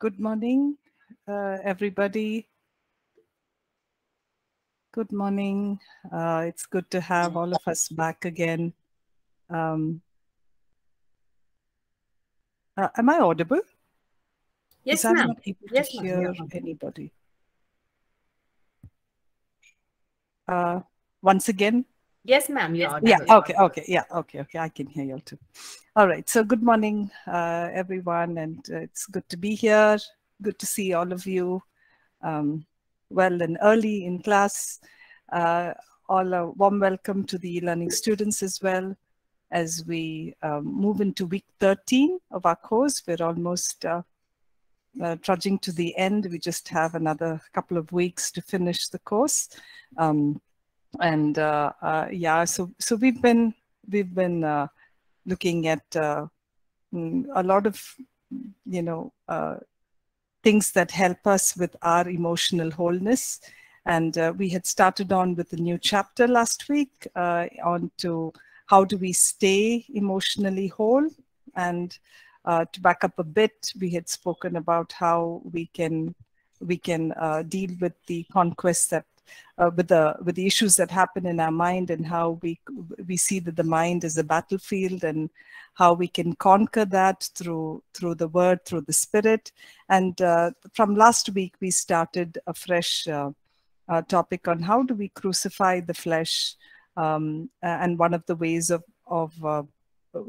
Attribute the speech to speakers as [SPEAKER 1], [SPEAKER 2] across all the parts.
[SPEAKER 1] Good morning, uh, everybody. Good morning. Uh, it's good to have all of us back again. Um, uh, am I audible?
[SPEAKER 2] Yes,
[SPEAKER 1] I'm
[SPEAKER 2] ma'am.
[SPEAKER 1] not able to
[SPEAKER 2] Yes,
[SPEAKER 1] hear anybody. Uh, once again,
[SPEAKER 2] Yes, ma'am. You're
[SPEAKER 1] yeah okay okay yeah okay okay i can hear you too. All right so good morning uh, everyone and uh, it's good to be here. Good to see all of you um, well and early in class. Uh, all a warm welcome to the learning students as well as we um, move into week 13 of our course. We're almost uh, uh, trudging to the end. We just have another couple of weeks to finish the course. Um, and uh, uh, yeah so so we've been we've been uh, looking at mm, a lot of you know uh, things that help us with our emotional wholeness. And uh, we had started on with a new chapter last week uh, on to how do we stay emotionally whole. And uh, to back up a bit we had spoken about how we can we can uh, deal with the conquests that uh, with the with the issues that happen in our mind and how we we see that the mind is a battlefield and how we can conquer that through through the word through the spirit. And uh, from last week we started a fresh uh, uh, topic on how do we crucify the flesh um, and one of the ways of of uh,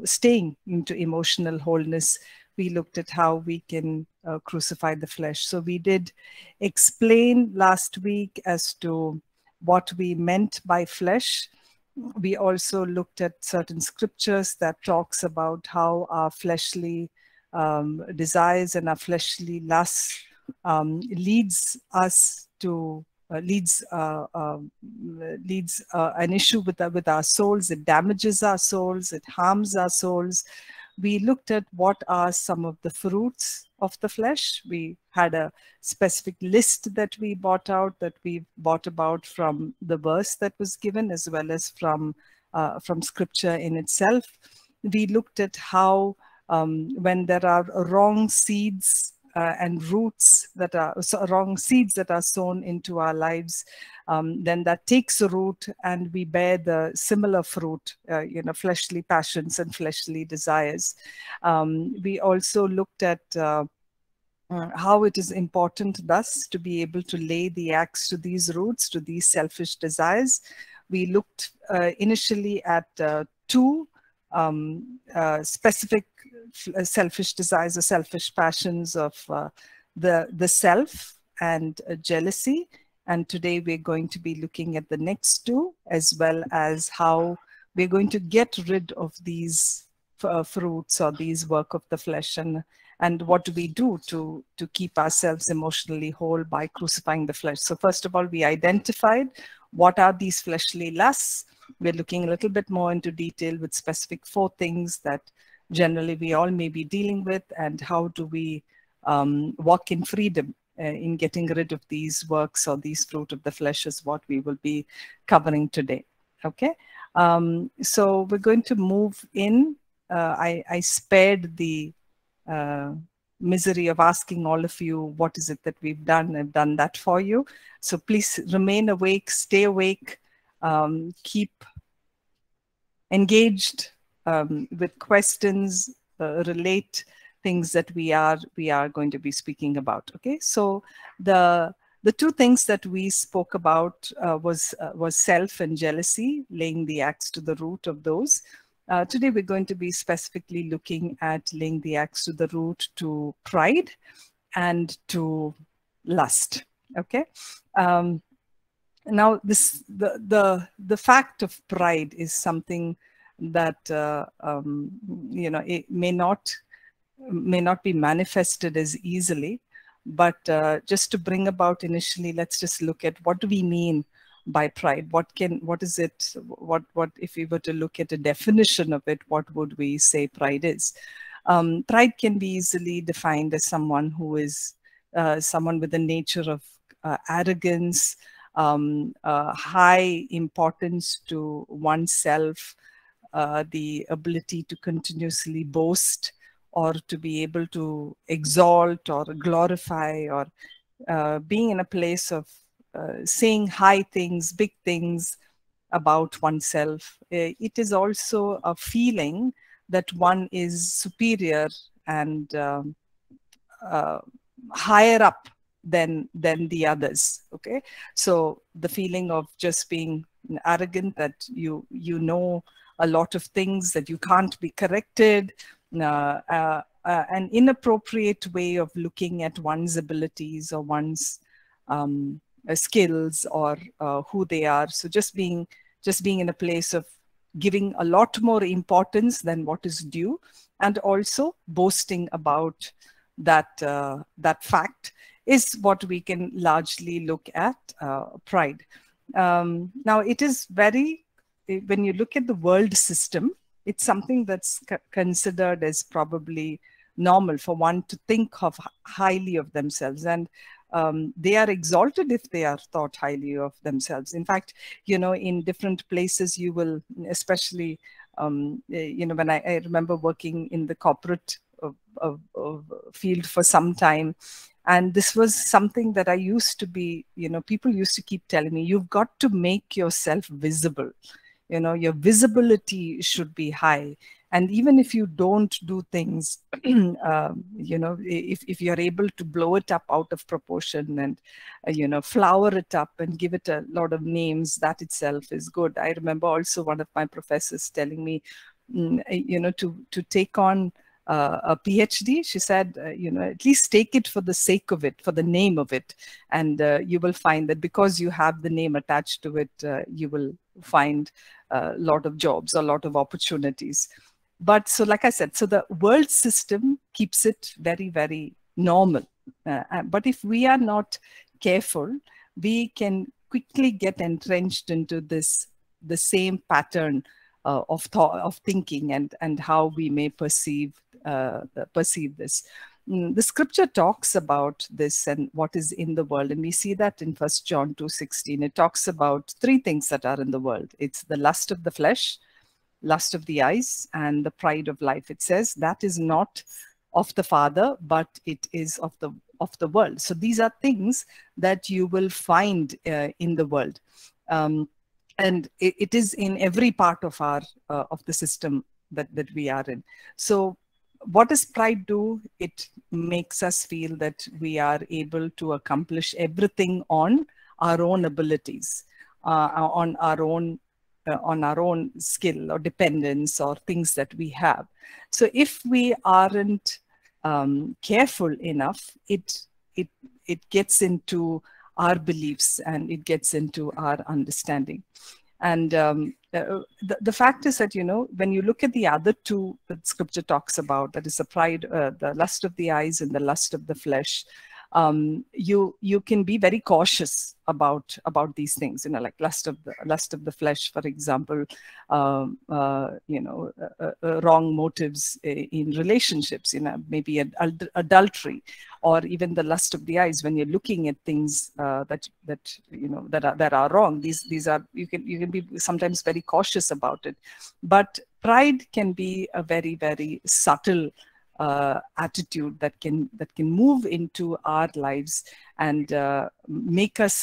[SPEAKER 1] staying into emotional wholeness. We looked at how we can uh, crucify the flesh. So we did explain last week as to what we meant by flesh. We also looked at certain scriptures that talks about how our fleshly um, desires and our fleshly lusts um, leads us to uh, leads uh, um, leads uh, an issue with with our souls. It damages our souls. It harms our souls we looked at what are some of the fruits of the flesh. We had a specific list that we bought out that we bought about from the verse that was given as well as from uh, from scripture in itself. We looked at how um, when there are wrong seeds uh, and roots that are so wrong seeds that are sown into our lives, um, then that takes root and we bear the similar fruit, uh, you know, fleshly passions and fleshly desires. Um, we also looked at uh, uh, how it is important thus to be able to lay the axe to these roots, to these selfish desires. We looked uh, initially at uh, two um, uh, specific selfish desires or selfish passions of uh, the, the self and uh, jealousy. And today we're going to be looking at the next two, as well as how we're going to get rid of these uh, fruits or these work of the flesh and and what do we do to to keep ourselves emotionally whole by crucifying the flesh so first of all we identified what are these fleshly lusts we're looking a little bit more into detail with specific four things that generally we all may be dealing with and how do we um, walk in freedom uh, in getting rid of these works or these fruit of the flesh is what we will be covering today. Okay? Um, so we're going to move in. Uh, I, I spared the uh, misery of asking all of you what is it that we've done? I've done that for you. So please remain awake stay awake um, keep engaged um, with questions, uh, relate things that we are we are going to be speaking about. Okay, so the the two things that we spoke about uh, was uh, was self and jealousy, laying the axe to the root of those. Uh, today we're going to be specifically looking at laying the axe to the root to pride and to lust. Okay. Um, now this the the the fact of pride is something that uh, um, you know it may not may not be manifested as easily but uh, just to bring about initially let's just look at what do we mean by pride? What can what is it what what if we were to look at a definition of it what would we say pride is? Um, pride can be easily defined as someone who is uh, someone with a nature of uh, arrogance um, uh, high importance to oneself uh, the ability to continuously boast or to be able to exalt or glorify or uh, being in a place of uh, saying high things, big things about oneself. Uh, it is also a feeling that one is superior and um, uh, higher up than than the others okay so the feeling of just being arrogant that you you know a lot of things that you can't be corrected uh, uh, uh, an inappropriate way of looking at one's abilities or one's um, uh, skills or uh, who they are. So just being just being in a place of giving a lot more importance than what is due, and also boasting about that uh, that fact is what we can largely look at pride. Um, now it is very when you look at the world system it's something that's considered as probably normal for one to think of highly of themselves and um, they are exalted if they are thought highly of themselves in fact you know in different places you will especially um, eh, you know when I, I, remember working in the corporate of, of, of field for some time and this was something that i used to be you know people used to keep telling me you've got to make yourself visible. You know your visibility should be high. And even if you don't do things um, you know if, if you're able to blow it up out of proportion and uh, you know flower it up and give it a lot of names that itself is good. I remember also one of my professors telling me mm, you know to to take on uh, a PhD, she said, uh, you know, at least take it for the sake of it, for the name of it. And uh, you will find that because you have the name attached to it, uh, you will find a lot of jobs, a lot of opportunities. But so, like I said, so the world system keeps it very, very normal. Uh, uh, but if we are not careful, we can quickly get entrenched into this the same pattern uh, of thought of thinking and and how we may perceive uh, perceive this. Mm, the scripture talks about this and what is in the world and we see that in first john 2.16 it talks about three things that are in the world. It's the lust of the flesh lust of the eyes and the pride of life. It says that is not of the father but it is of the of the world. So these are things that you will find uh, in the world. Um, and it, it is in every part of our uh, of the system that that we are in. So what does pride do? It makes us feel that we are able to accomplish everything on our own abilities, uh, on our own uh, on our own skill or dependence or things that we have. So if we aren't um, careful enough, it it it gets into our beliefs and it gets into our understanding. And um, the, the fact is that, you know, when you look at the other two that scripture talks about, that is the pride, uh, the lust of the eyes and the lust of the flesh, um, you you can be very cautious about about these things. You know, like lust of the lust of the flesh, for example. Um, uh, you know, uh, uh, uh wrong motives in relationships. You know, maybe ad adultery, or even the lust of the eyes when you're looking at things uh, that that you know that are that are wrong. These these are you can you can be sometimes very cautious about it, but pride can be a very very subtle uh, attitude that can that can move into our lives and uh, make us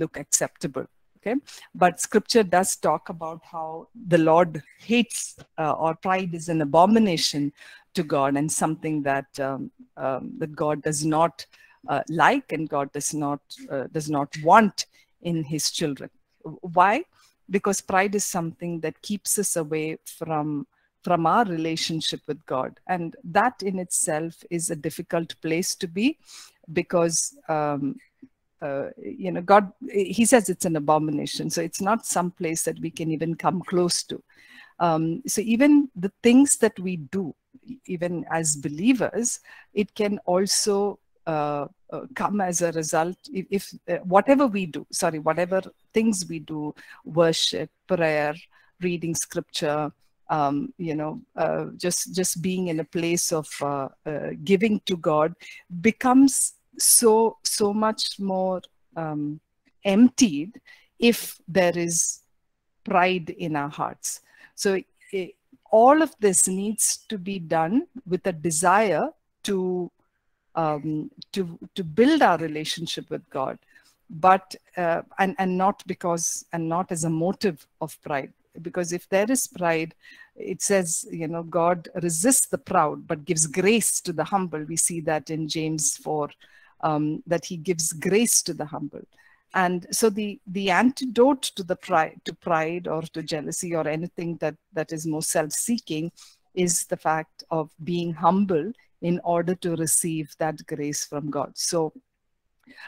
[SPEAKER 1] look acceptable okay? But scripture does talk about how the lord hates uh, or pride is an abomination to god and something that um, um, that god does not uh, like and god does not uh, does not want in his children. Why? Because pride is something that keeps us away from from our relationship with God. And that in itself is a difficult place to be because, um, uh, you know, God, He says it's an abomination. So it's not some place that we can even come close to. Um, so even the things that we do, even as believers, it can also uh, uh, come as a result if, if uh, whatever we do sorry whatever things we do worship prayer reading scripture um, you know, uh, just just being in a place of uh, uh, giving to God becomes so so much more um, emptied if there is pride in our hearts. So it, all of this needs to be done with a desire to um, to to build our relationship with God, but uh, and and not because and not as a motive of pride. Because if there is pride, it says you know God resists the proud but gives grace to the humble. We see that in James four, um, that He gives grace to the humble. And so the the antidote to the pride to pride or to jealousy or anything that that is more self-seeking is the fact of being humble in order to receive that grace from God. So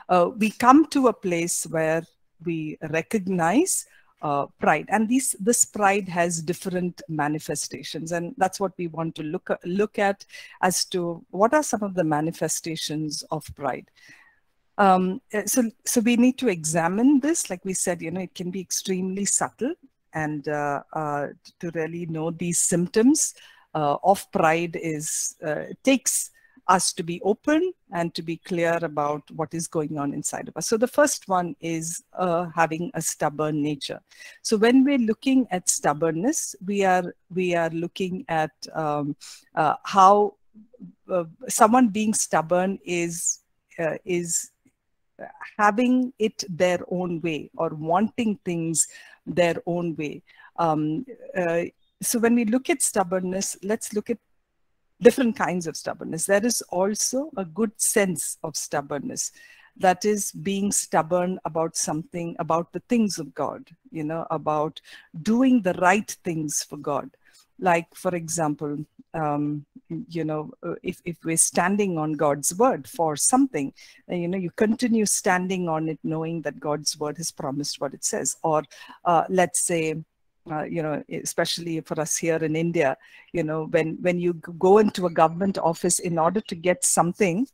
[SPEAKER 1] uh, we come to a place where we recognize uh, pride, and these this pride has different manifestations, and that's what we want to look look at as to what are some of the manifestations of pride. Um, so, so we need to examine this. Like we said, you know, it can be extremely subtle, and uh, uh, to really know these symptoms uh, of pride is uh, takes us to be open and to be clear about what is going on inside of us. So the first one is uh, having a stubborn nature. So when we're looking at stubbornness, we are we are looking at um, uh, how uh, someone being stubborn is uh, is having it their own way or wanting things their own way. Um, uh, so when we look at stubbornness, let's look at different kinds of stubbornness. There is also a good sense of stubbornness that is being stubborn about something, about the things of God, you know, about doing the right things for God. Like, for example, um, you know, uh, if, if we're standing on God's word for something, you know, you continue standing on it, knowing that God's word has promised what it says. Or uh, let's say, uh, you know, especially for us here in India, you know, when when you go into a government office in order to get something,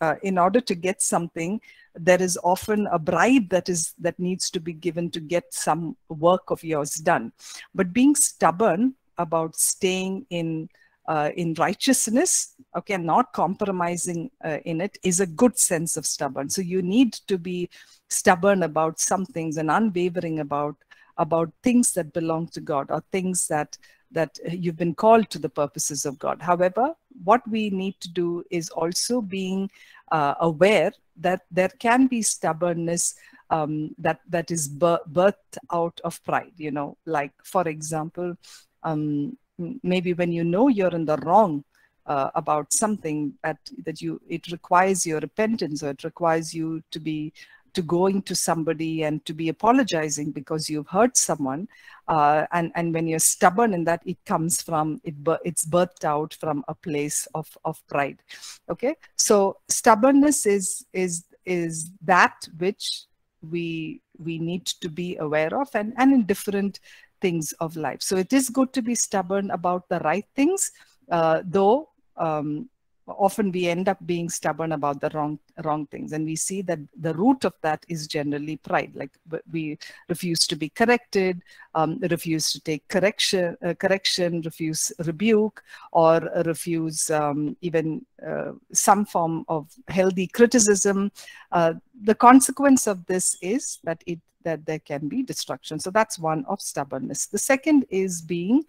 [SPEAKER 1] uh, in order to get something, there is often a bribe that is that needs to be given to get some work of yours done. But being stubborn about staying in uh, in righteousness, okay, not compromising uh, in it is a good sense of stubborn. So you need to be stubborn about some things and unwavering about about things that belong to God or things that that you've been called to the purposes of God. However, what we need to do is also being uh, aware that there can be stubbornness um, that that is birthed out of pride. You know, like for example, um, maybe when you know you're in the wrong uh, about something that that you it requires your repentance or it requires you to be to going to somebody and to be apologizing because you've hurt someone uh, and and when you're stubborn in that it comes from it it's birthed out from a place of of pride okay so stubbornness is is is that which we we need to be aware of and and in different things of life. So it is good to be stubborn about the right things, uh, though um, often we end up being stubborn about the wrong wrong things and we see that the root of that is generally pride like we refuse to be corrected um, refuse to take correction uh, correction refuse rebuke or refuse um, even uh, some form of healthy criticism uh, the consequence of this is that it that there can be destruction. So that's one of stubbornness. The second is being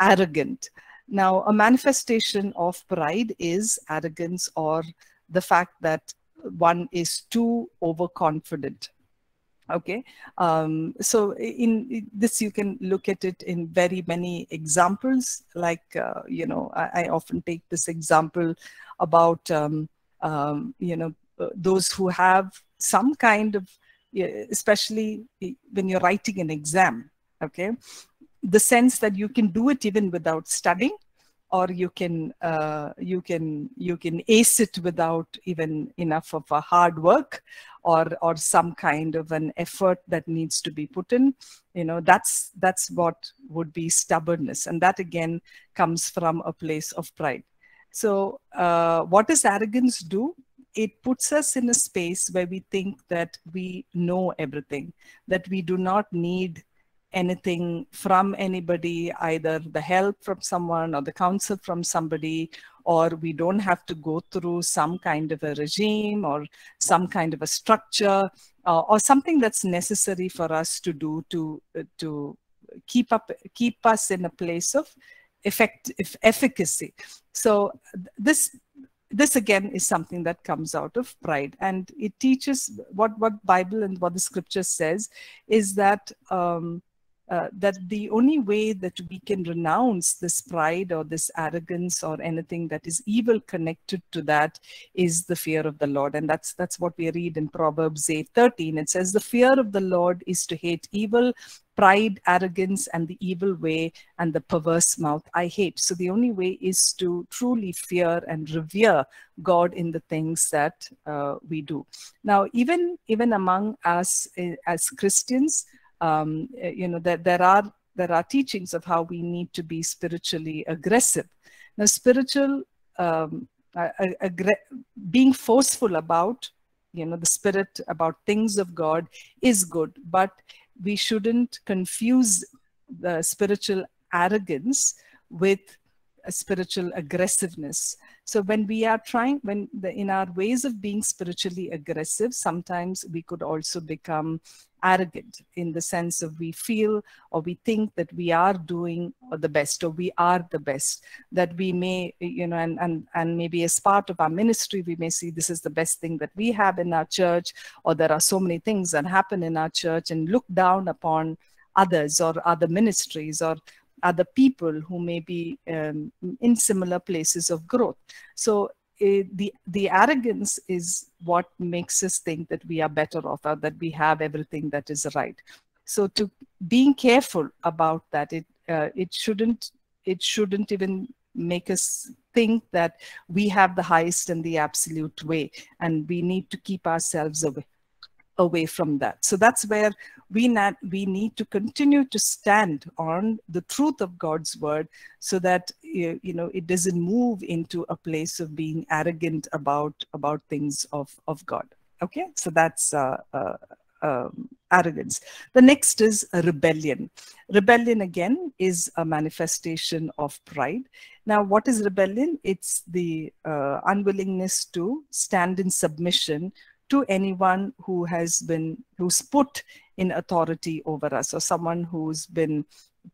[SPEAKER 1] arrogant. Now, a manifestation of pride is arrogance or the fact that one is too overconfident. Okay, um, so in, in, this you can look at it in very many examples. Like uh, you know, I, I, often take this example about um, um, you know uh, those who have some kind of especially when you're writing an exam, okay? The sense that you can do it even without studying, or you can uh, you can you can ace it without even enough of a hard work or or some kind of an effort that needs to be put in. You know that's that's what would be stubbornness and that again comes from a place of pride. So uh, what does arrogance do? It puts us in a space where we think that we know everything, that we do not need anything from anybody, either the help from someone or the counsel from somebody, or we don't have to go through some kind of a regime or some kind of a structure uh, or something that's necessary for us to do to, uh, to keep up, keep us in a place of effect, efficacy. So this this again is something that comes out of pride and it teaches what what bible and what the scripture says is that um, uh, that the only way that we can renounce this pride or this arrogance or anything that is evil connected to that is the fear of the Lord. And that's that's what we read in Proverbs 8 13. It says, The fear of the Lord is to hate evil, pride, arrogance, and the evil way and the perverse mouth I hate. So the only way is to truly fear and revere God in the things that uh, we do. Now, even even among us uh, as Christians, um, eh, you know, that there are there are teachings of how we need to be spiritually aggressive. Now, spiritual um, being forceful about, you know, the spirit about things of God is good, but we shouldn't confuse the spiritual arrogance with a spiritual aggressiveness. So when we are trying, when the, in our ways of being spiritually aggressive, sometimes we could also become arrogant in the sense of we feel or we think that we are doing the best or we are the best that we may you know and and and maybe as part of our ministry we may see this is the best thing that we have in our church or there are so many things that happen in our church and look down upon others or other ministries or other people who may be um, in similar places of growth. So uh, the the arrogance is what makes us think that we are better off or that we have everything that is right. So to being careful about that it uh, it shouldn't it shouldn't even make us think that we have the highest and the absolute way and we need to keep ourselves away away from that. So that's where we, not, we need to continue to stand on the truth of God's word so that, you know, it doesn't move into a place of being arrogant about, about things of, of God. Okay, so that's uh, uh, um, arrogance. The next is rebellion. Rebellion again is a manifestation of pride. Now, what is rebellion? It's the uh, unwillingness to stand in submission to anyone who has been who's put in authority over us or someone who's been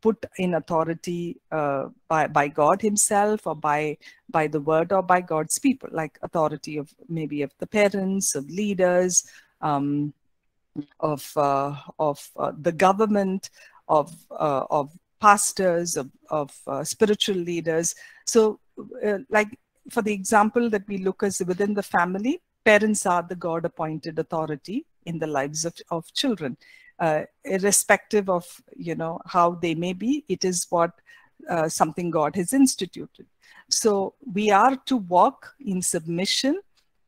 [SPEAKER 1] put in authority uh, by by God Himself or by by the Word or by God's people, like authority of maybe of the parents, of leaders, um, of uh, of uh, the government, of uh, of pastors, of of uh, spiritual leaders. So, uh, like for the example that we look as within the family, parents are the God appointed authority in the lives of, of children. Uh, irrespective of you know how they may be, it is what uh, something God has instituted. So we are to walk in submission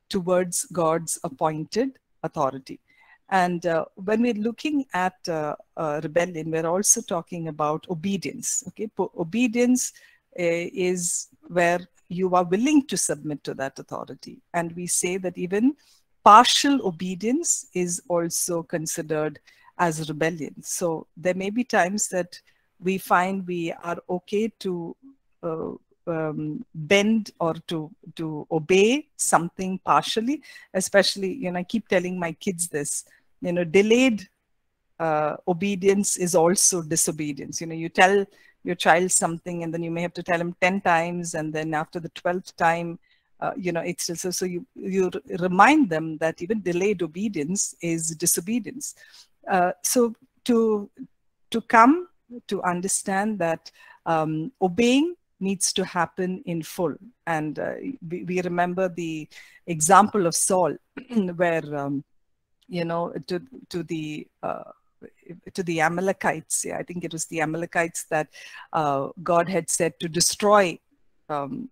[SPEAKER 1] towards God's appointed authority. And uh, when we're looking at uh, uh, rebellion, we're also talking about obedience. Okay, obedience uh, is where you are willing to submit to that authority. And we say that even partial obedience is also considered as rebellion. So there may be times that we find we are okay to uh, um, bend or to to obey something partially. Especially, you know, I keep telling my kids this. You know, delayed uh, obedience is also disobedience. You know, you tell your child something and then you may have to tell him 10 times and then after the 12th time uh, you know it's so, so you you remind them that even delayed obedience is disobedience. Uh, so to to come to understand that um, obeying needs to happen in full. And uh, we, we, remember the example of saul where um, you know to to the uh, to the Amalekites. Yeah, I think it was the Amalekites that uh, God had said to destroy um,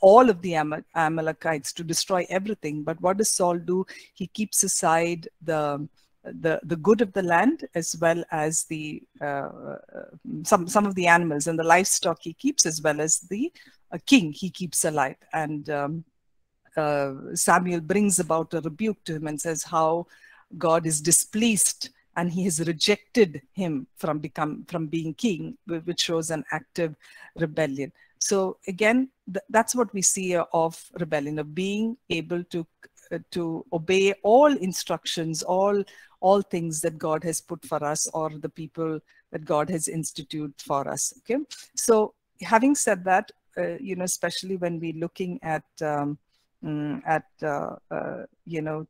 [SPEAKER 1] all of the Am Amalekites, to destroy everything. But what does Saul do? He keeps aside the the the good of the land as well as the uh, some some of the animals and the livestock he keeps as well as the uh, king he keeps alive and um, uh, Samuel brings about a rebuke to him and says how God is displeased and he has rejected him from become from being king which shows an active rebellion. So again th that's what we see of rebellion of being able to uh, to obey all instructions all all things that god has put for us or the people that god has instituted for us okay? So having said that, uh, you know, especially when we're looking at um, mm, at uh, uh, you know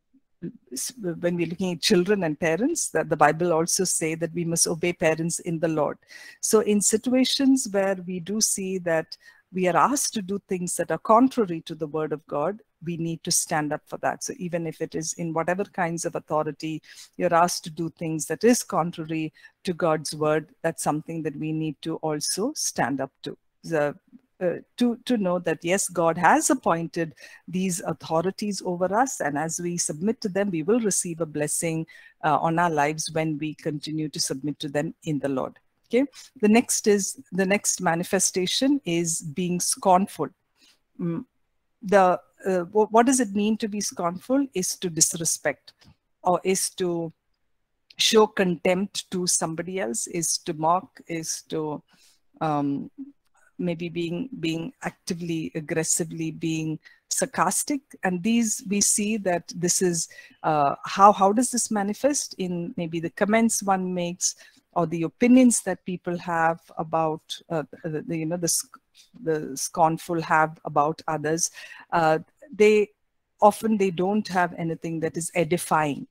[SPEAKER 1] when we're looking at children and parents that the bible also say that we must obey parents in the lord. So in situations where we do see that we are asked to do things that are contrary to the word of god we need to stand up for that. So even if it is in whatever kinds of authority you're asked to do things that is contrary to god's word that's something that we need to also stand up to. The uh, to to know that yes god has appointed these authorities over us. And as we submit to them we will receive a blessing uh, on our lives when we continue to submit to them in the lord. Okay? The next is the next manifestation is being scornful. Mm, the uh, what does it mean to be scornful? Is to disrespect or is to show contempt to somebody else is to mock is to um, maybe being being actively aggressively being sarcastic. And these we see that this is uh, how how does this manifest in maybe the comments one makes or the opinions that people have about uh, the, the, you know the the scornful have about others. Uh, they often they don't have anything that is edifying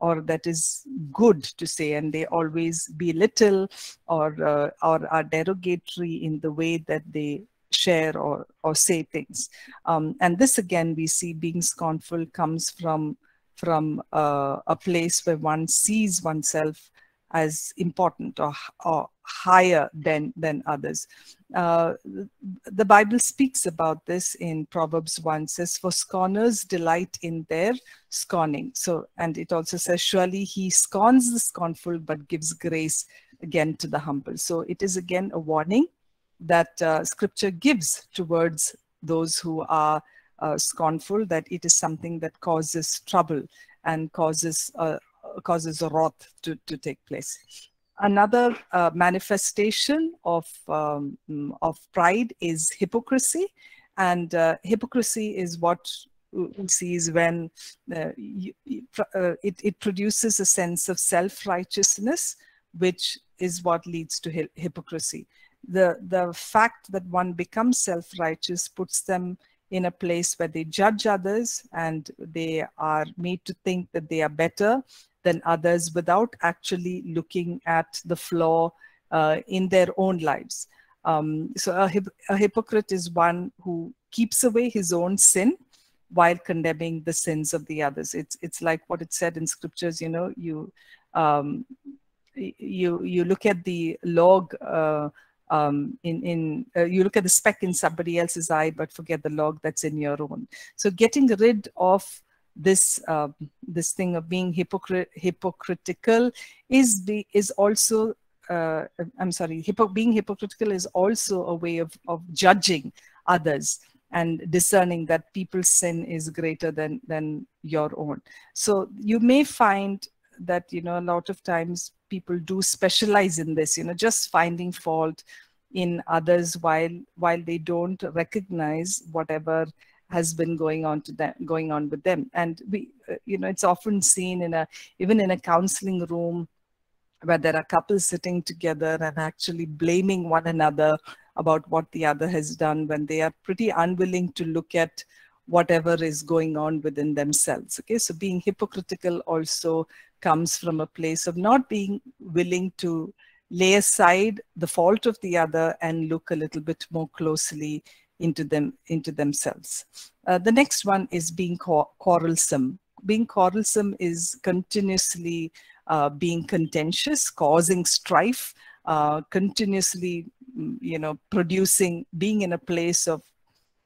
[SPEAKER 1] or that is good to say and they always belittle or uh, or are derogatory in the way that they share or or say things. Um, and this again we see being scornful comes from from uh, a place where one sees oneself as important or, or higher than than others. Uh, the Bible speaks about this in Proverbs 1 says, For scorners delight in their scorning. So, and it also says, Surely he scorns the scornful, but gives grace again to the humble. So it is again a warning that uh, scripture gives towards those who are uh, scornful, that it is something that causes trouble and causes uh, causes a wrath to, to take place. Another uh, manifestation of, um, of pride is hypocrisy. And uh, hypocrisy is what we see is when uh, you, uh, it, it produces a sense of self-righteousness, which is what leads to hypocrisy. The, the fact that one becomes self-righteous puts them in a place where they judge others and they are made to think that they are better than others without actually looking at the flaw uh, in their own lives. Um, so a, hip a hypocrite is one who keeps away his own sin while condemning the sins of the others. It's it's like what it said in scriptures. You know, you um, you you look at the log uh, um, in in uh, you look at the speck in somebody else's eye, but forget the log that's in your own. So getting rid of this uh, this thing of being hypocrit hypocritical is the is also uh, I'm sorry, hypo being hypocritical is also a way of of judging others and discerning that people's sin is greater than than your own. So you may find that you know a lot of times people do specialize in this, you know, just finding fault in others while while they don't recognize whatever has been going on to them going on with them. And we uh, you know it's often seen in a even in a counseling room where there are couples sitting together and actually blaming one another about what the other has done when they are pretty unwilling to look at whatever is going on within themselves okay? So being hypocritical also comes from a place of not being willing to lay aside the fault of the other and look a little bit more closely into them into themselves. Uh, the next one is being quarrelsome. Being quarrelsome is continuously uh, being contentious, causing strife, uh, continuously, mm, you know, producing, being in a place of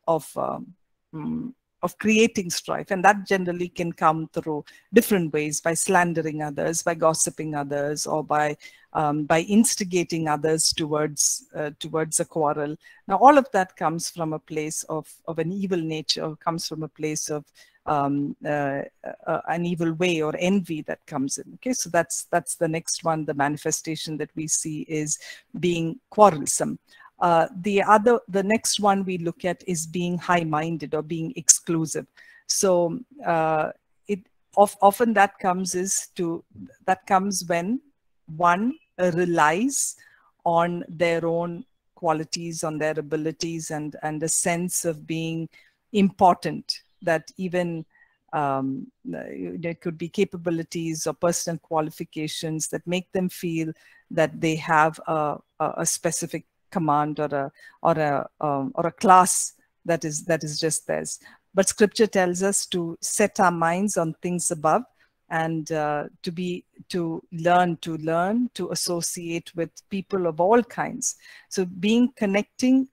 [SPEAKER 1] of um, mm, of creating strife and that generally can come through different ways by slandering others by gossiping others or by um, by instigating others towards uh, towards a quarrel. Now all of that comes from a place of of an evil nature comes from a place of um, uh, uh, an evil way or envy that comes in. Okay so that's that's the next one the manifestation that we see is being quarrelsome uh, the other, the next one we look at is being high-minded or being exclusive. So uh, it of, often that comes is to that comes when one relies on their own qualities, on their abilities, and and a sense of being important. That even um, there could be capabilities or personal qualifications that make them feel that they have a, a, a specific command or a or a um, or a class that is that is just theirs. But Scripture tells us to set our minds on things above and uh, to be to learn to learn to associate with people of all kinds so being connecting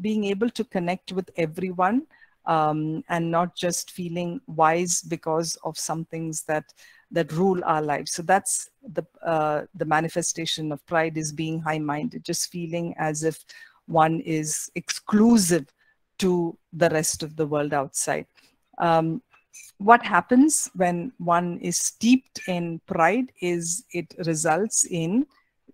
[SPEAKER 1] being able to connect with everyone um, and not just feeling wise because of some things that that rule our lives so that's the uh, the manifestation of pride is being high minded just feeling as if one is exclusive to the rest of the world outside um, what happens when one is steeped in pride is it results in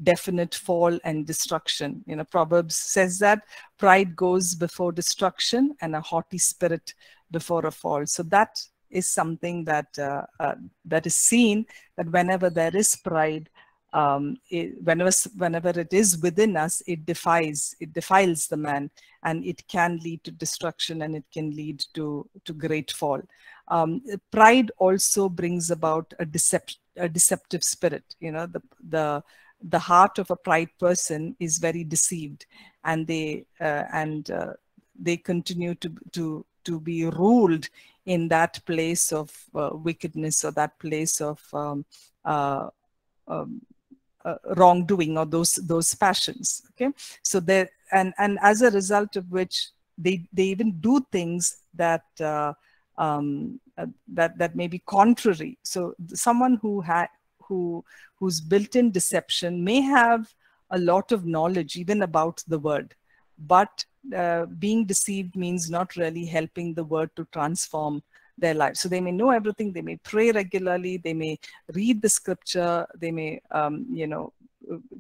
[SPEAKER 1] definite fall and destruction. You know, Proverbs says that pride goes before destruction and a haughty spirit before a fall. So that is something that uh, uh, that is seen that whenever there is pride, um, it, whenever whenever it is within us, it defies it defiles the man, and it can lead to destruction and it can lead to to great fall. Um, pride also brings about a decept a deceptive spirit. You know, the the the heart of a pride person is very deceived, and they uh, and uh, they continue to to to be ruled in that place of uh, wickedness or that place of um, uh, um, uh, wrongdoing or those those passions okay? So there and and as a result of which they they even do things that uh, um, uh, that that may be contrary. So someone who had who whose built-in deception may have a lot of knowledge even about the word but uh, being deceived means not really helping the word to transform their life. So they may know everything, they may pray regularly, they may read the scripture, they may, um, you know,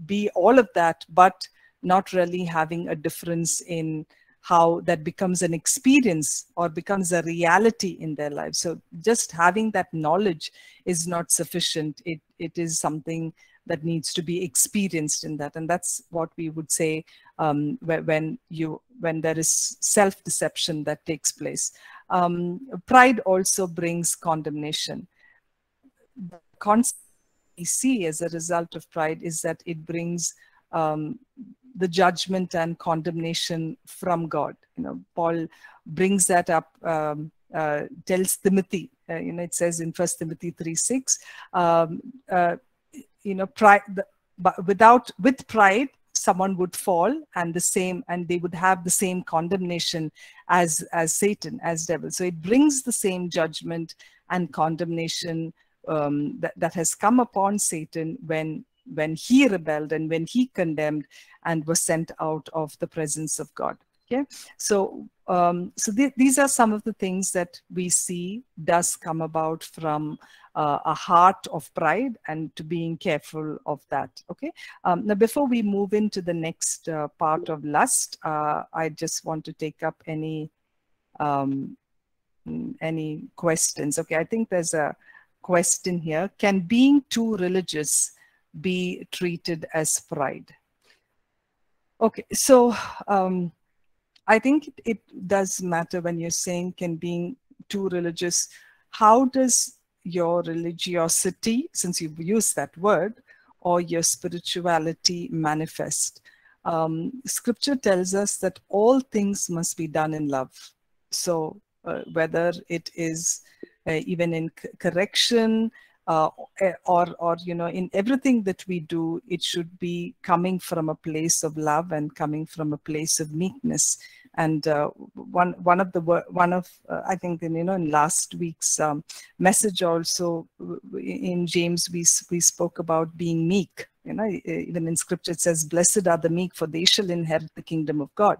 [SPEAKER 1] be all of that, but not really having a difference in how that becomes an experience or becomes a reality in their life. So just having that knowledge is not sufficient. It, it is something that needs to be experienced in that. And that's what we would say um, when you when there is self-deception that takes place. Um, pride also brings condemnation. The concept we see as a result of pride is that it brings um, the judgment and condemnation from God. You know, Paul brings that up, um, uh, tells Timothy, uh, you know, it says in First Timothy 3 6, um, uh, you know, pride, but without, with pride, someone would fall and the same and they would have the same condemnation as as satan as devil. So it brings the same judgment and condemnation um, that, that has come upon satan when when he rebelled and when he condemned and was sent out of the presence of god. Okay? So um, so th these are some of the things that we see does come about from uh, a heart of pride and to being careful of that okay? Um, now before we move into the next uh, part of lust uh, i just want to take up any um, any questions okay? I think there's a question here. Can being too religious be treated as pride? Okay so um, I think it, it does matter when you're saying can being too religious. How does your religiosity, since you've used that word, or your spirituality manifest? Um, scripture tells us that all things must be done in love. So uh, whether it is uh, even in correction, uh, eh, or or you know in everything that we do it should be coming from a place of love and coming from a place of meekness and uh, one one of the one of uh, i think in you know in last week's um, message also in james we we spoke about being meek. You know even in scripture it says blessed are the meek for they shall inherit the kingdom of god.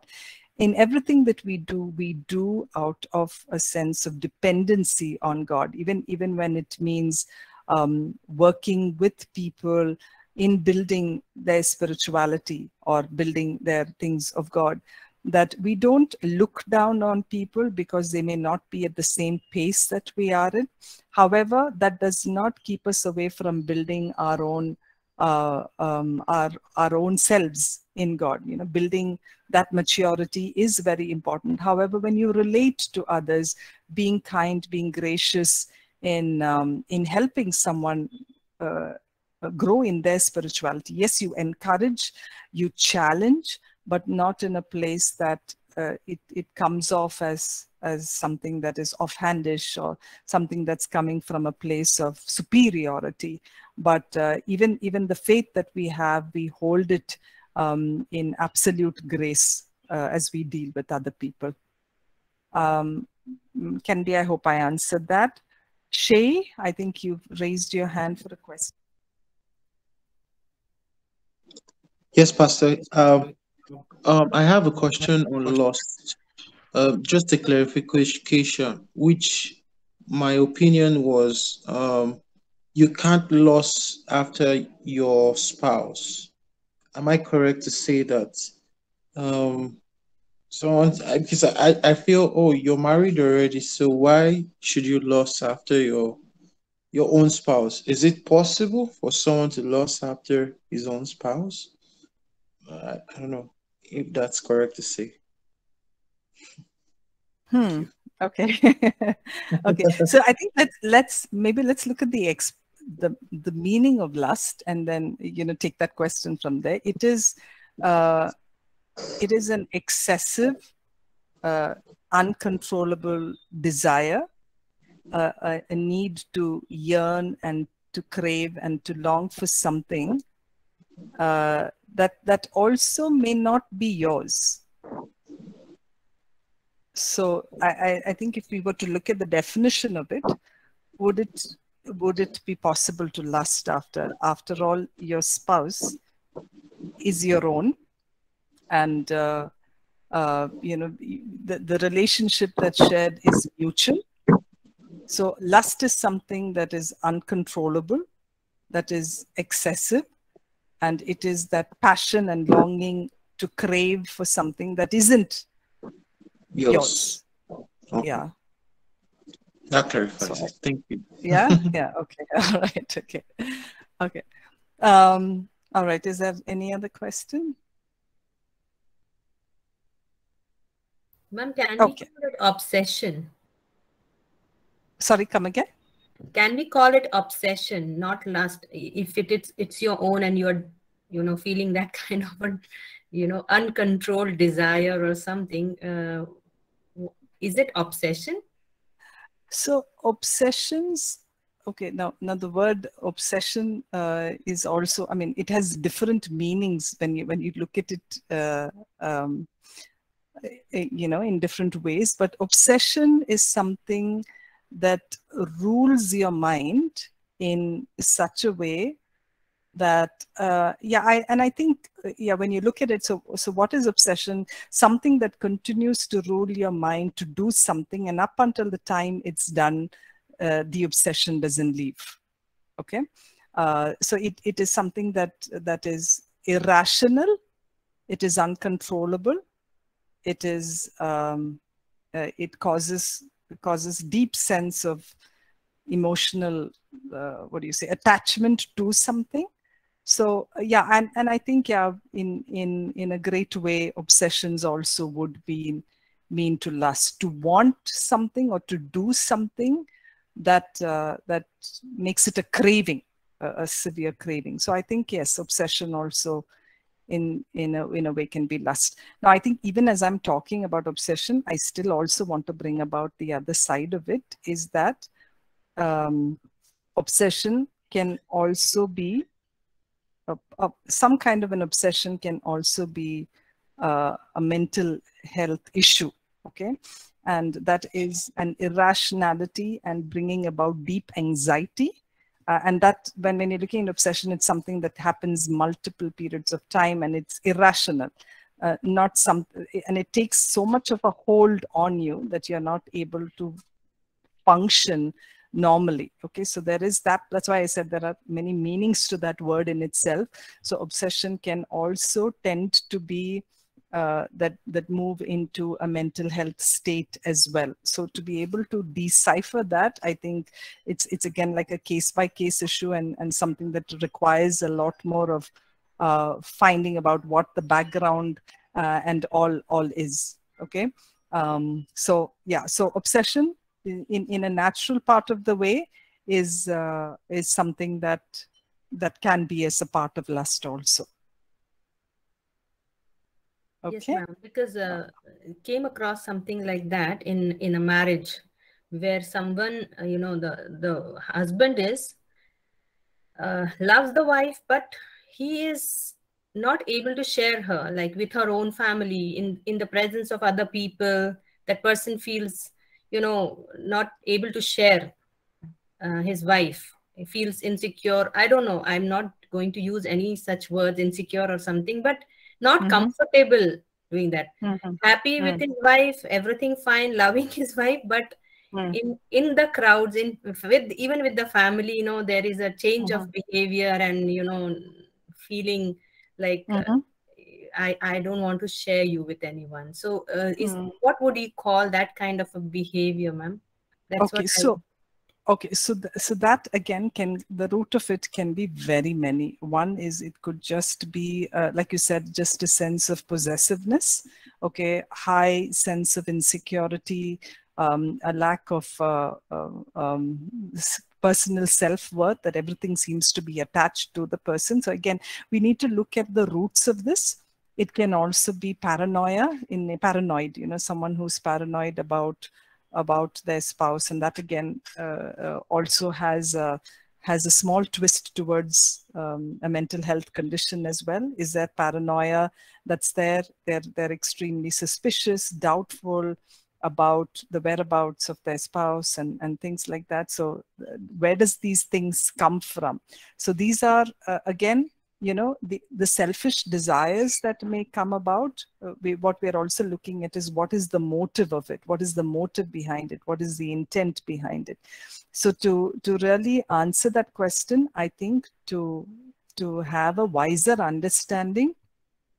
[SPEAKER 1] In everything that we do we do out of a sense of dependency on god. Even even when it means um, working with people in building their spirituality or building their things of God. That we don't look down on people because they may not be at the same pace that we are in. However, that does not keep us away from building our own uh, um, our our own selves in God. You know, building that maturity is very important. However, when you relate to others, being kind, being gracious in um, in helping someone uh, grow in their spirituality. Yes, you encourage, you challenge, but not in a place that uh, it, it comes off as as something that is offhandish or something that's coming from a place of superiority. But uh, even even the faith that we have, we hold it um, in absolute grace uh, as we deal with other people. Um, Candy, I hope I answered that. Shay, I think you've raised your hand for a question.
[SPEAKER 3] Yes, Pastor. Um, um, I have a question on lust. Uh, just a clarification, which my opinion was um, you can't lose after your spouse. Am I correct to say that? Um, so because I, I feel oh you're married already, so why should you lose after your your own spouse? Is it possible for someone to lose after his own spouse? Uh, I don't know if that's correct to say.
[SPEAKER 1] Hmm. Okay. okay. So I think let's let's maybe let's look at the ex the the meaning of lust and then you know take that question from there. It is uh, it is an excessive, uh, uncontrollable desire, uh, a, a need to yearn and to crave and to long for something uh, that that also may not be yours. So I, I think if we were to look at the definition of it, would it would it be possible to lust after? After all, your spouse is your own, and uh, uh, you know the the relationship that's shared is mutual. So lust is something that is uncontrollable, that is excessive, and it is that passion and longing to crave for something that isn't yours. yours. Okay. Yeah.
[SPEAKER 3] That clarifies so, Thank you.
[SPEAKER 1] yeah. Yeah. Okay. All right. Okay. Okay. Um, all right. Is there any other question?
[SPEAKER 2] Ma'am, can okay. we it obsession?
[SPEAKER 1] Sorry, come again.
[SPEAKER 2] Can we call it obsession, not lust? If it, it's it's your own and you're, you know, feeling that kind of a, you know, uncontrolled desire or something, uh, is it obsession?
[SPEAKER 1] So obsessions, okay, now, now the word obsession uh, is also, I mean, it has different meanings when you, when you look at it, uh, um, eh, you know, in different ways, but obsession is something that rules your mind in such a way that uh, yeah i and i think uh, yeah when you look at it so so what is obsession? Something that continues to rule your mind to do something and up until the time it's done uh, the obsession doesn't leave. Okay? Uh, so it, it is something that that is irrational. It is uncontrollable. It is um, uh, it causes causes deep sense of emotional uh, what do you say attachment to something. So yeah and and i think yeah in in in a great way obsessions also would be mean to lust to want something or to do something that uh, that makes it a craving a, a, severe craving. So i think yes obsession also in in a in a way can be lust now i think even as i'm talking about obsession i still also want to bring about the other side of it is that um, obsession can also be some kind of an obsession can also be uh, a mental health issue, okay? And that is an irrationality and bringing about deep anxiety. Uh, and that, when, when you're looking at obsession, it's something that happens multiple periods of time and it's irrational. Uh, not some, and it takes so much of a hold on you that you're not able to function normally okay so there is that that's why i said there are many meanings to that word in itself so obsession can also tend to be uh, that that move into a mental health state as well. So to be able to decipher that i think it's it's again like a case by case issue and and something that requires a lot more of uh, finding about what the background uh, and all all is okay? Um, so yeah so obsession in in a natural part of the way is uh, is something that that can be as a part of lust also
[SPEAKER 2] okay. yes, ma'am. because uh, came across something like that in in a marriage where someone uh, you know the the husband is uh, loves the wife but he is not able to share her like with her own family in in the presence of other people. That person feels you know not able to share uh, his wife. He feels insecure. I don't know. I'm not going to use any such words insecure or something but not mm-hmm. comfortable doing that mm-hmm. happy with mm-hmm. his wife everything fine loving his wife but mm. in in the crowds in with even with the family you know there is a change of mm-hmm. behavior and you know feeling like uh, mm-hmm. i i don't want to share you with anyone so uh, is mm. what would you call that kind of a behavior ma'am
[SPEAKER 1] that's okay so okay so th- so that again can the root of it can be very many. One is it could just be uh, like you said just a sense of possessiveness okay? High sense of insecurity um, a lack of uh, uh, um, personal self-worth that everything seems to be attached to the person. So again we need to look at the roots of this. It can also be paranoia in a paranoid you know someone who's paranoid about about their spouse and that again uh, uh, also has a has a small twist towards um, a mental health condition as well is there paranoia that's there they're they're extremely suspicious doubtful about the whereabouts of their spouse and, and things like that. So uh, where does these things come from? So these are, uh, again, you know, the, the selfish desires that may come about. Uh, we, what we're also looking at is what is the motive of it? What is the motive behind it? What is the intent behind it? So to, to really answer that question, I think to, to have a wiser understanding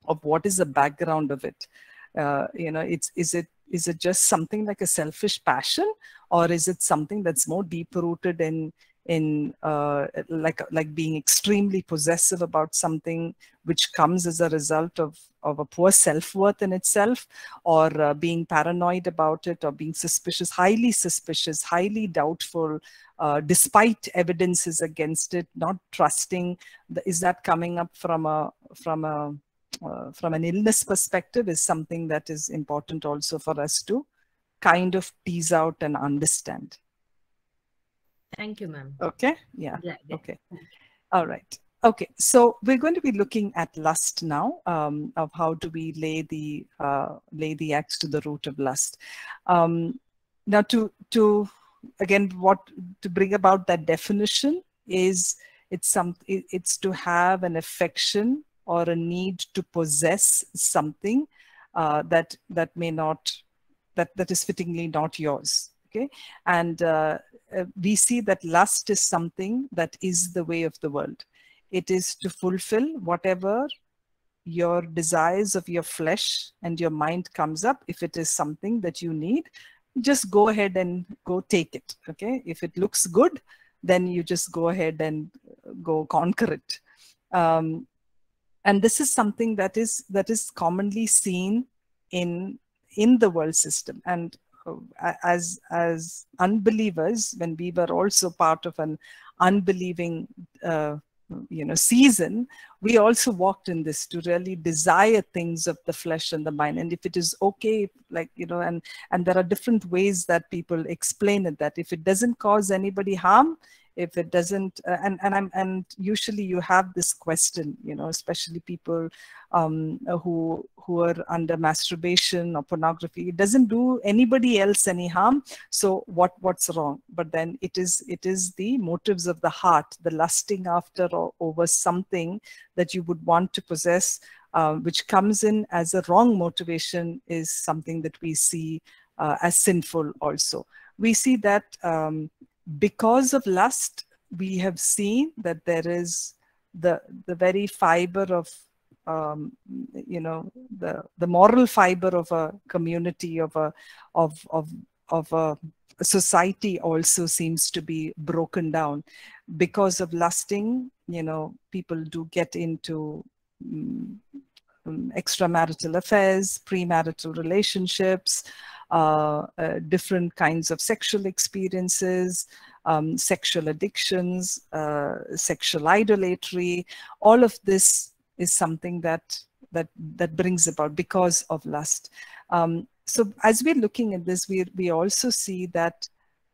[SPEAKER 1] of what is the background of it. Uh, you know, it's is it is it just something like a selfish passion or is it something that's more deep rooted in in uh, like like being extremely possessive about something which comes as a result of of a poor self-worth in itself or uh, being paranoid about it or being suspicious highly suspicious highly doubtful uh, despite evidences against it not trusting is that coming up from a from a uh, from an illness perspective is something that is important also for us to kind of tease out and understand.
[SPEAKER 2] Thank you, ma'am.
[SPEAKER 1] Okay. Yeah. yeah. Okay. All right. Okay, so we're going to be looking at lust now, um, of how do we lay the uh, lay the axe to the root of lust. Um, now, to to again, what to bring about that definition is it's some it's to have an affection or a need to possess something uh, that that may not that that is fittingly not yours okay? And uh, uh, we see that lust is something that is the way of the world. It is to fulfill whatever your desires of your flesh and your mind comes up. If it is something that you need just go ahead and go take it. Okay? If it looks good then you just go ahead and go conquer it. Um, and this is something that is that is commonly seen in in the world system. And as as unbelievers when we were also part of an unbelieving uh, you know season we also walked in this to really desire things of the flesh and the mind. And if it is okay like you know and and there are different ways that people explain it that if it doesn't cause anybody harm if it doesn't uh, and and i'm and usually you have this question you know especially people um, who who are under masturbation or pornography. It doesn't do anybody else any harm. So what what's wrong? But then it is it is the motives of the heart the lusting after or over something that you would want to possess uh, which comes in as a wrong motivation is something that we see uh, as sinful also. We see that um, because of lust, we have seen that there is the the very fiber of um, you know the the moral fiber of a community of a of of of a society also seems to be broken down. Because of lusting you know people do get into um, extramarital affairs, premarital relationships, different kinds of sexual experiences, um, sexual addictions, uh, sexual idolatry. All of this is something that that that brings about because of lust. Um, so as we're looking at this, we we also see that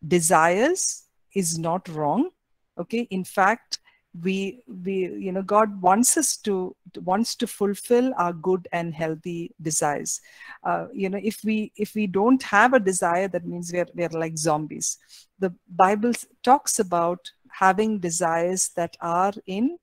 [SPEAKER 1] desires is not wrong. Okay, in fact, we we you know god wants us to wants to fulfill our good and healthy desires. Uh, you know if we if we don't have a desire that means we're we're like zombies. The bible talks about having desires that are in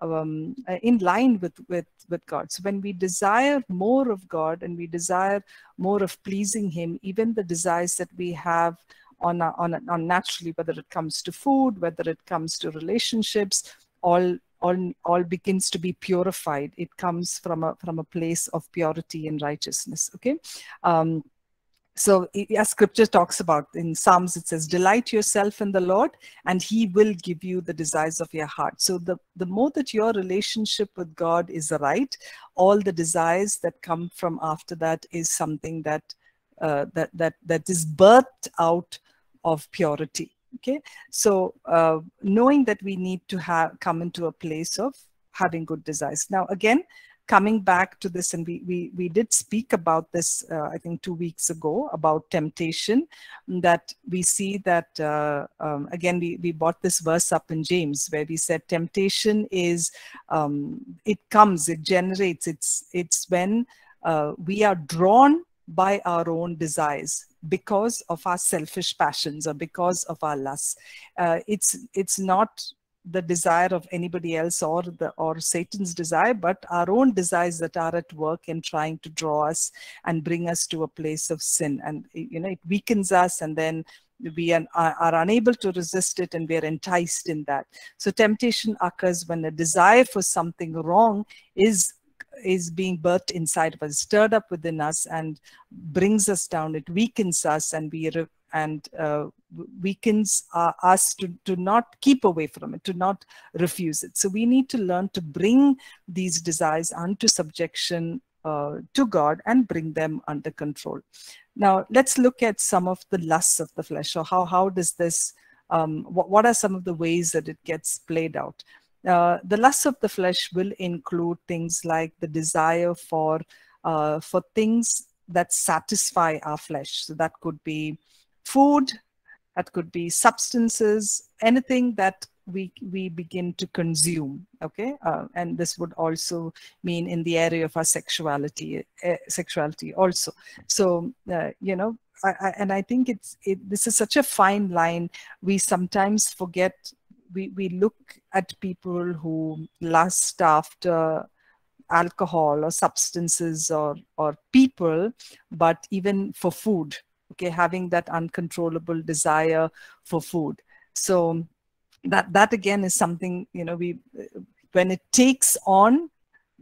[SPEAKER 1] um, uh, in line with with with god. So when we desire more of god and we desire more of pleasing him even the desires that we have on, on, on naturally, whether it comes to food, whether it comes to relationships, all all all begins to be purified. It comes from a from a place of purity and righteousness. Okay. Um, so as scripture talks about in Psalms, it says, delight yourself in the Lord and he will give you the desires of your heart. So the, the more that your relationship with God is right, all the desires that come from after that is something that uh, that that that is birthed out of purity okay? So uh, knowing that we need to have come into a place of having good desires. Now again coming back to this and we we, we did speak about this uh, i think two weeks ago about temptation that we see that uh, um, again we, we brought this verse up in james where we said temptation is um, it comes it generates it's it's when uh, we are drawn by our own desires because of our selfish passions or because of our lusts. Uh, it's it's not the desire of anybody else or the or Satan's desire, but our own desires that are at work in trying to draw us and bring us to a place of sin. And you know, it weakens us, and then we are, are unable to resist it, and we are enticed in that. So temptation occurs when a desire for something wrong is is being birthed inside of us, stirred up within us, and brings us down. It weakens us, and we and uh, weakens uh, us to, to not keep away from it, to not refuse it. So we need to learn to bring these desires unto subjection uh, to God and bring them under control. Now, let's look at some of the lusts of the flesh. or how, how does this, um, what, what are some of the ways that it gets played out? Uh, the lust of the flesh will include things like the desire for uh, for things that satisfy our flesh. So that could be food, that could be substances, anything that we we begin to consume. Okay, uh, and this would also mean in the area of our sexuality, uh, sexuality also. So uh, you know. I, I, and I think it's it, this is such a fine line. We sometimes forget we, we look at people who lust after alcohol or substances or or people but even for food okay having that uncontrollable desire for food. So that that again is something you know we when it takes on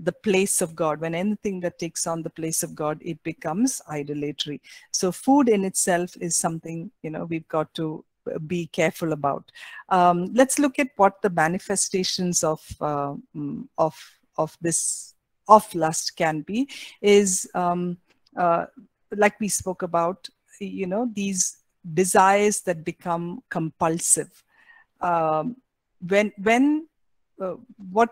[SPEAKER 1] the place of god when anything that takes on the place of god it becomes idolatry. So food in itself is something you know we've got to be careful about. Um, let's look at what the manifestations of uh, mm, of of this of lust can be. Is um, uh, like we spoke about, you know, these desires that become compulsive. Um, when when uh, what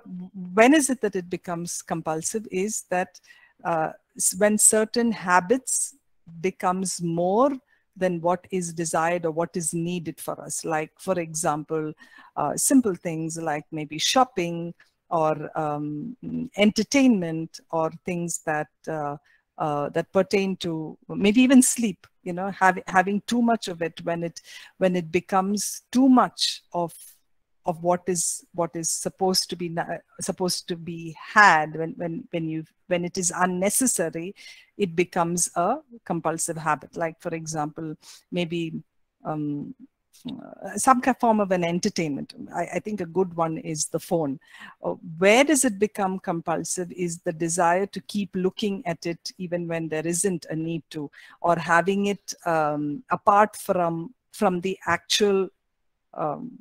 [SPEAKER 1] when is it that it becomes compulsive? Is that uh, when certain habits becomes more than what is desired or what is needed for us. Like, for example, uh, simple things like maybe shopping or um, entertainment or things that uh, uh, that pertain to maybe even sleep. You know, having having too much of it when it when it becomes too much of of what is what is supposed to be supposed to be had when when when you when it is unnecessary it becomes a compulsive habit like for example maybe um, uh, some form of an entertainment. I, I, think a good one is the phone. Uh, where does it become compulsive is the desire to keep looking at it even when there isn't a need to, or having it um, apart from from the actual um,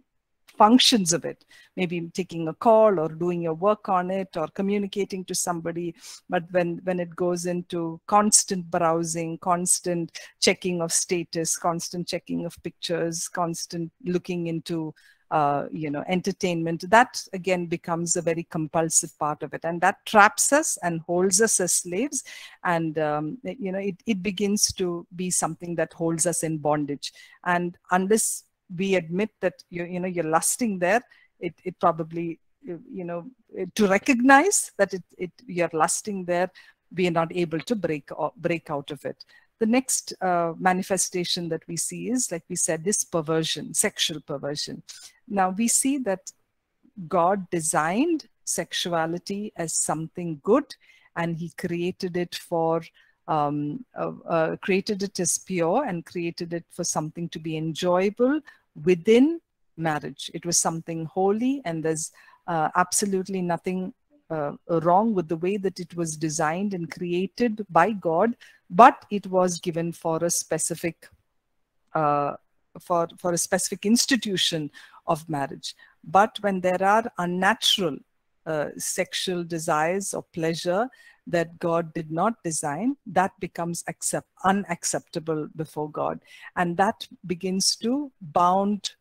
[SPEAKER 1] functions of it maybe taking a call or doing your work on it or communicating to somebody but when when it goes into constant browsing constant checking of status constant checking of pictures constant looking into uh, you know, entertainment, that again becomes a very compulsive part of it. And that traps us and holds us as slaves. And, um, you know, it, it begins to be something that holds us in bondage. And unless we admit that, you, you know, you're lusting there, it, it probably, you know, to recognize that it, it, you're lusting there, we are not able to break, or break out of it. The next uh, manifestation that we see is, like we said, this perversion, sexual perversion. Now we see that God designed sexuality as something good and he created it for um, uh, uh, created it as pure and created it for something to be enjoyable within marriage. It was something holy and there's uh, absolutely nothing uh, wrong with the way that it was designed and created by God, but it was given for a specific uh, for, for a specific institution of marriage. But when there are unnatural uh, sexual desires or pleasure that God did not design, that becomes accept, unacceptable before God. And that begins to bound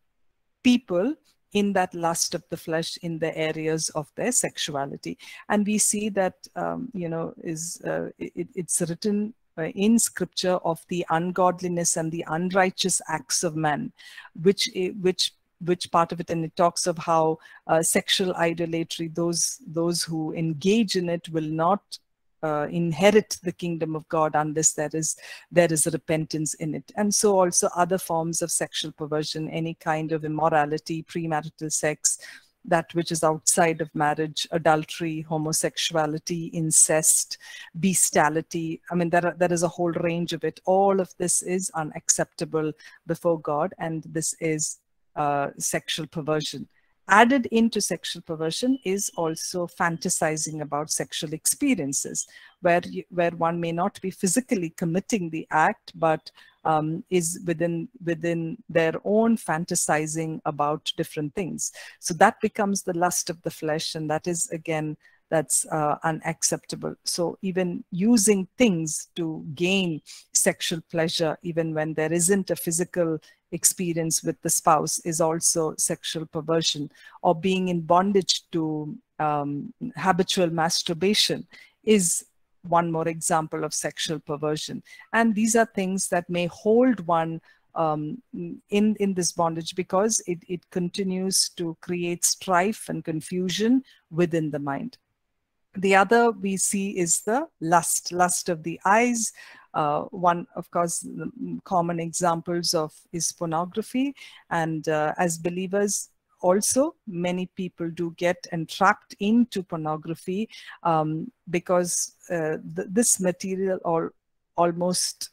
[SPEAKER 1] people in that lust of the flesh in the areas of their sexuality. And we see that, um, you know, is uh, it, it's written uh, in scripture of the ungodliness and the unrighteous acts of men, which which which part of it and it talks of how uh, sexual idolatry those those who engage in it will not uh, inherit the kingdom of god unless there is there is repentance in it and so also other forms of sexual perversion any kind of immorality premarital sex that which is outside of marriage, adultery, homosexuality, incest, bestiality. I mean, there, are, there is a whole range of it. All of this is unacceptable before God, and this is uh, sexual perversion. Added into sexual perversion is also fantasizing about sexual experiences, where, you, where one may not be physically committing the act, but um, is within within their own fantasizing about different things. So that becomes the lust of the flesh, and that is again that's uh, unacceptable. So even using things to gain sexual pleasure, even when there isn't a physical experience with the spouse, is also sexual perversion. Or being in bondage to um, habitual masturbation is one more example of sexual perversion. And these are things that may hold one um, in, in this bondage because it, it continues to create strife and confusion within the mind. The other we see is the lust, lust of the eyes. Uh, one, of course, common examples of is pornography. And uh, as believers, also many people do get entrapped into pornography um, because uh, th this material all, almost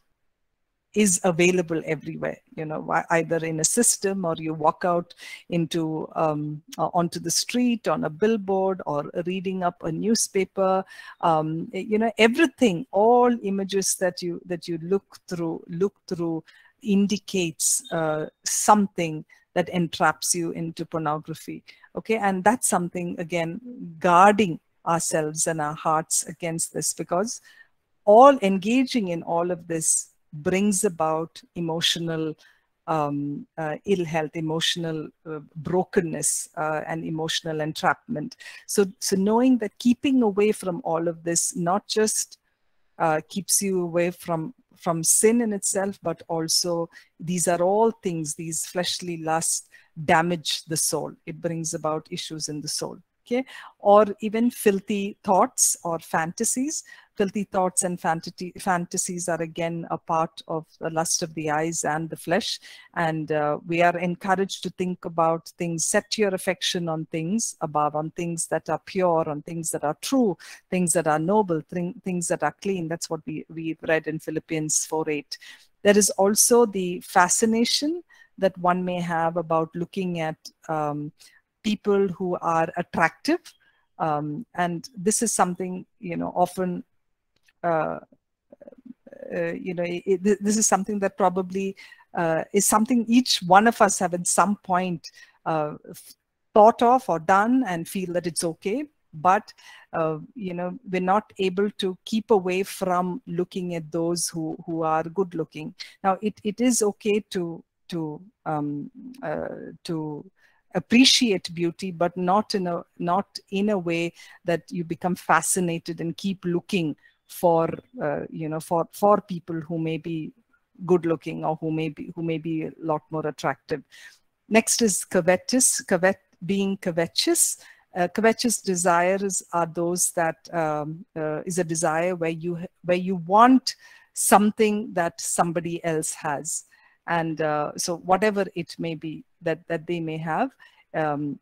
[SPEAKER 1] is available everywhere you know either in a system or you walk out into um, uh, onto the street on a billboard or reading up a newspaper um, you know everything all images that you that you look through look through indicates uh, something that entraps you into pornography. Okay, and that's something, again, guarding ourselves and our hearts against this because all engaging in all of this brings about emotional um, uh, ill health, emotional uh, brokenness, uh, and emotional entrapment. So, so knowing that keeping away from all of this not just uh, keeps you away from from sin in itself, but also these are all things, these fleshly lusts damage the soul. It brings about issues in the soul okay or even filthy thoughts or fantasies filthy thoughts and fantasies are again a part of the lust of the eyes and the flesh. And uh, we are encouraged to think about things set your affection on things above on things that are pure on things that are true things that are noble th things that are clean. That's what we we read in philippians 4 8 there is also the fascination that one may have about looking at um, people who are attractive. Um, and this is something, you know, often, you know, it, this is something that probably uh, is something each one of us have at some point uh, thought of or done and feel that it's okay. But uh, you know we're not able to keep away from looking at those who who are good looking. Now it, it is okay to to um, uh, to appreciate beauty but not in a not in a way that you become fascinated and keep looking for uh, you know for for people who may be good looking or who may be who may be a lot more attractive. Next is covetous covet being covetous. Uh, covetous desires are those that um, uh, is a desire where you where you want something that somebody else has. And uh, so whatever it may be that that they may have um,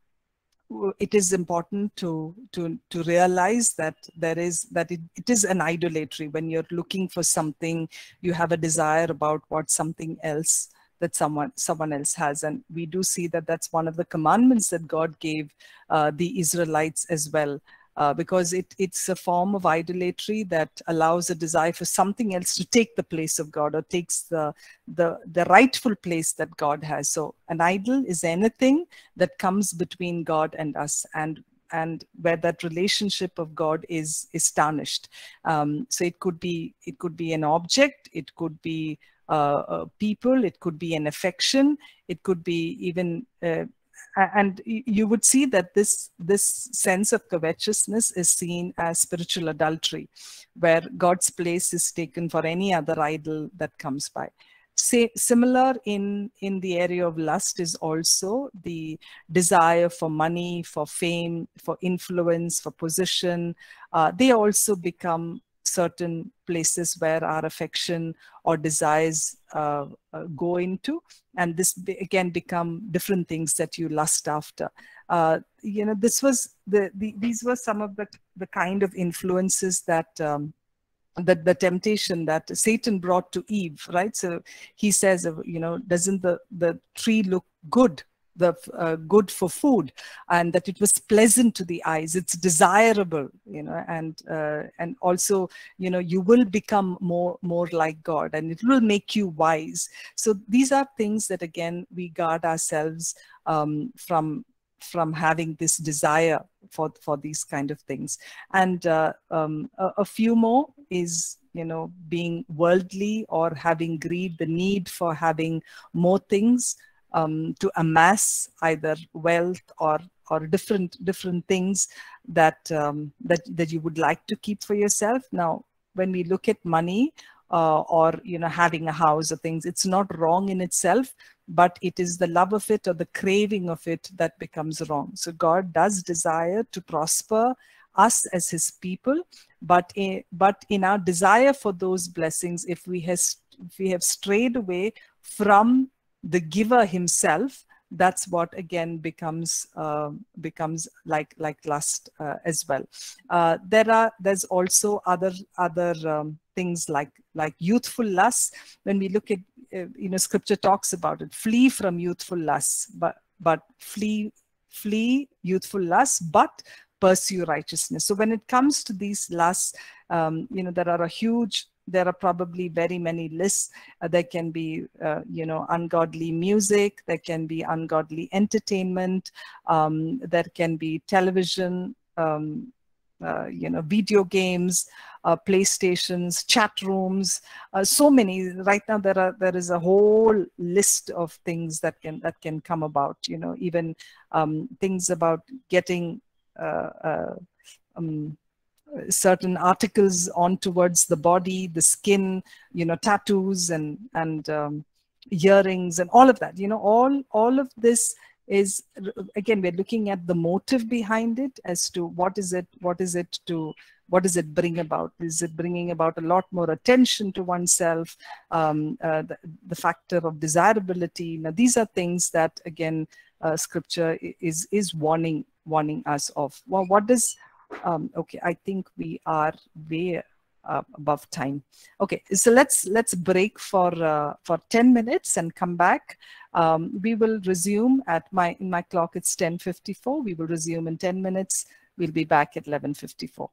[SPEAKER 1] it is important to to to realize that there is that it, it is an idolatry. When you're looking for something you have a desire about what something else that someone someone else has. And we do see that that's one of the commandments that god gave uh, the israelites as well uh, because it, it's a form of idolatry that allows a desire for something else to take the place of God or takes the, the, the rightful place that God has. So an idol is anything that comes between God and us and and where that relationship of God is is tarnished. Um, so it could be it could be an object, it could be uh, uh, people, it could be an affection, it could be even uh, and you would see that this this sense of covetousness is seen as spiritual adultery where god's place is taken for any other idol that comes by. Say, similar in in the area of lust is also the desire for money for fame for influence for position. Uh, they also become certain places where our affection or desires uh, uh, go into. And this again become different things that you lust after. Uh, you know this was the, the, these were some of the the kind of influences that um, that the temptation that satan brought to eve right? So he says you know doesn't the the tree look good the uh, good for food and that it was pleasant to the eyes. It's desirable you know and uh, and also you know you will become more more like god and it will make you wise. So these are things that again we guard ourselves um, from from having this desire for for these kind of things. And uh, um, a, a few more is you know being worldly or having greed the need for having more things um, to amass either wealth or or different different things that um, that that you would like to keep for yourself. Now, when we look at money uh, or you know having a house or things, it's not wrong in itself, but it is the love of it or the craving of it that becomes wrong. So God does desire to prosper us as His people, but in, but in our desire for those blessings, if we has if we have strayed away from the giver himself that's what again becomes uh, becomes like like lust uh, as well. Uh, there are there's also other other um, things like like youthful lust when we look at uh, you know scripture talks about it flee from youthful lusts but but flee flee youthful lust but pursue righteousness. So when it comes to these lusts um, you know there are a huge there are probably very many lists. Uh, there can be, uh, you know, ungodly music. There can be ungodly entertainment. Um, there can be television, um, uh, you know, video games, uh, PlayStations, chat rooms, uh, so many. Right now, there are there is a whole list of things that can that can come about. You know, even um, things about getting uh, um, certain articles on towards the body, the skin, you know, tattoos and and um, earrings and all of that. You know, all all of this is again we're looking at the motive behind it as to what is it what is it to what does it bring about is it bringing about a lot more attention to oneself um, uh, the, the, factor of desirability now these are things that again uh, scripture is is warning warning us of well what does um, okay, I think we are way uh, above time. Okay, so let's let's break for uh, for 10 minutes and come back. Um, we will resume at my in my clock. It's 10:54. We will resume in 10 minutes. We'll be back at 11:54.